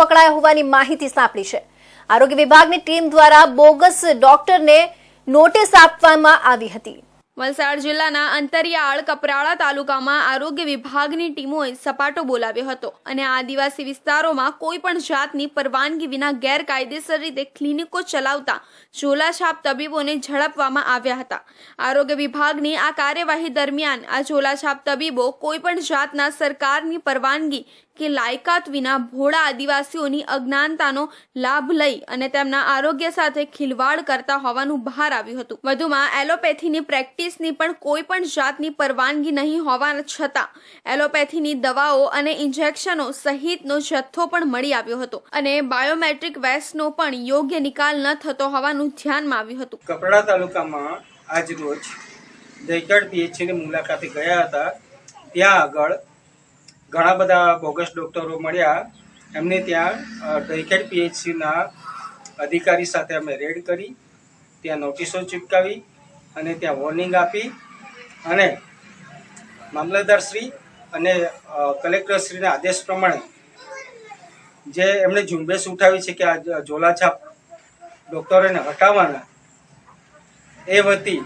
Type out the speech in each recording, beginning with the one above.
પકડાયા હોવાની માહિતી સાંપડી છે. આરોગ્ય વિભાગની ટીમ દ્વારા બોગસ ડોક્ટરને નોટિસ આપવામાં આવી હતી. વલસાડ જિલ્લાના અંતરિયાળ કપરાળા તાલુકામાં આરોગ્ય વિભાગની ટીમોએ સપાટો બોલાવ્યો હતો અને આદિવાસી વિસ્તારોમાં કોઈ પણ જાતની પરવાનગી વિના ગેરકાયદેસર રીતે ક્લિનિકો ચલાવતા ઝોલાછાપ તબીબોને ઝડપવામાં આવ્યા હતા. આરોગ્ય વિભાગની આ કાર્યવાહી દરમિયાન આ ઝોલાછાપ તબીબો કોઈ પણ જાતના સરકારની પરવાનગી કે લાયકાત વિના ભોળા આદિવાસીઓની અજ્ઞાનતાનો લાભ લઈ અને તેમના આરોગ્ય સાથે ખિલવાડ કરતા હોવાનું બહાર આવ્યું હતું. વધુમાં, એલોપેથીની પ્રેક્ટિસની પણ કોઈ પણ જાતની પરવાનગી નહીં હોવા છતાં, એલોપેથીની દવાઓ અને ઇન્જેક્શનો સહિતનો જથ્થો પણ મળી આવ્યો હતો અને બાયોમેટ્રિક વેસ્ટનો પણ યોગ્ય નિકાલ ન થતો હોવાનું ધ્યાનમાં આવ્યું હતું. કપડા તાલુકામાં આજ રોજ દહીકડ પીએચસીની મુલાકાતે ગયા હતા. ત્યાં આગળ ઘણા બધા બોગસ ડૉક્ટરો મળ્યા. એમને ત્યાં દહીખેડ પીએચસીના અધિકારી સાથે અમે રેડ કરી. ત્યાં નોટિસો ચીપકાવી અને ત્યાં વોર્નિંગ આપી અને મામલતદારશ્રી અને કલેક્ટરશ્રીના આદેશ પ્રમાણે જે એમણે ઝુંબેશ ઉઠાવી છે કે આ ઝોલાછાપ ડોક્ટરોને હટાવવાના, એ વતી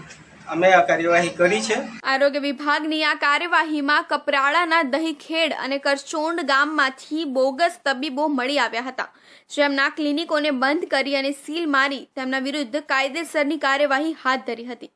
અમે આ કાર્યવાહી કરી છે. આરોગ્ય વિભાગની આ કાર્યવાહીમાં કપરાળાના દહીખેડ અને કરચોંડ ગામમાંથી બોગસ તબીબો મળી આવ્યા હતા. જેમના ક્લિનિકોને બંધ કરી અને સીલ મારી તેમના વિરુદ્ધ કાયદેસરની કાર્યવાહી હાથ ધરી હતી.